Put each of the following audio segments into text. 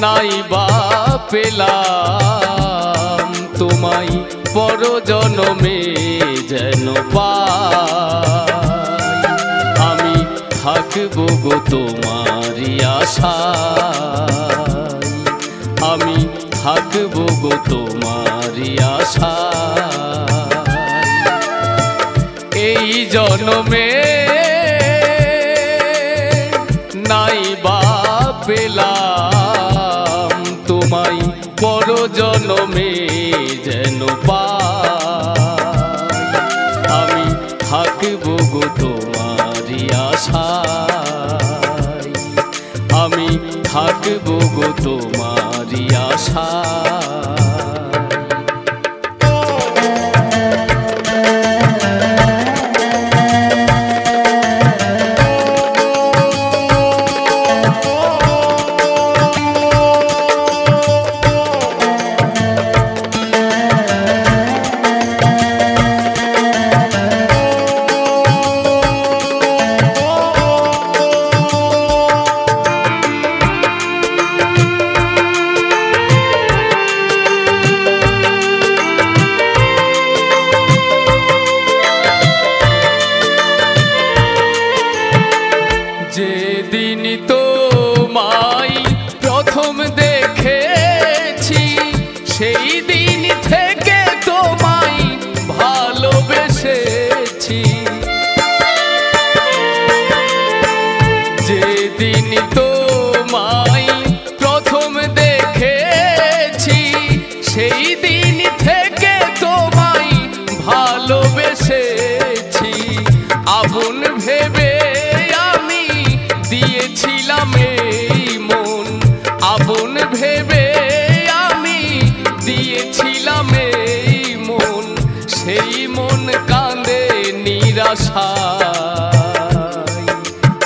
নাই বা পেলাম পর জনমে যেন আমি থাকব গো তোমারই আশায়। আমি থাকব গো তোমারই আশায়। এই জনমে পর জনমে যেন পা আমি থাকব গো তোমার আশায়। আমি থাকব গো তোমার আশায়। ভেবে আমি দিয়েছিলাম এই মন। আগুন ভেবে আমি দিয়েছিলাম এই মন। সেই মন কান্দে নিরাশায়।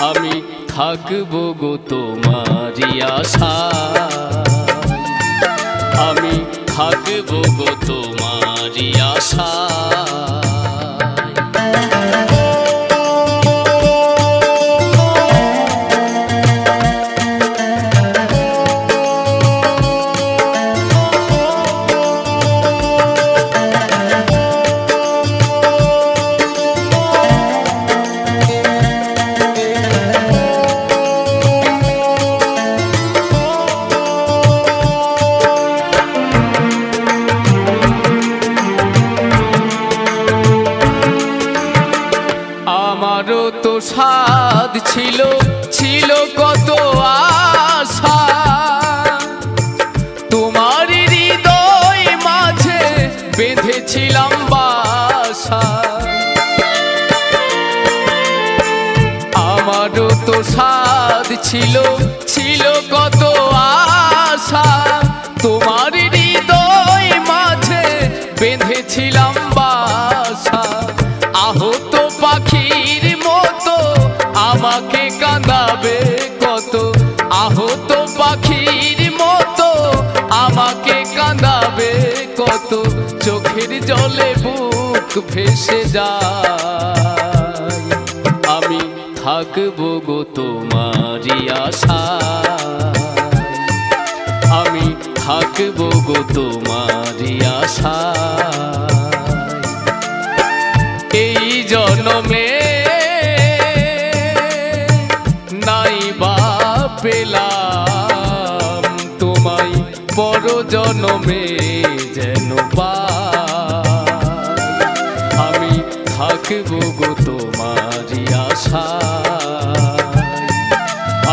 আমি থাকব গো তোমারই আশায়। আমি থাকব গো তোমারই তো স্বাদ ছিল ছিল কত আশা। তোমার হৃদয় মাঝে বেঁধেছিলাম বাসা। আমারও তো স্বাদ ছিল ছিল কত আশা। তোমার হৃদয় মাঝে বেঁধেছিলাম বাসা। আহত মতো আমাকে কাঁদাবে কত? আহত পাখির মতো আমাকে কাঁদাবে কত? চোখের জলে বুক ভেসে যায়। আমি থাকব গো তোমারই আশায়। আমি থাকব গো তোমারই আশায়। বড় জন্মে যেন আমি থাকব গো তোমারই আশায়।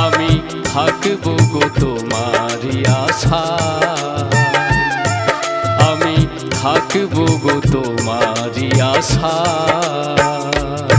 আমি থাকব গো তোমারই আশায়। আমি থাকব গো তোমারই আশায়।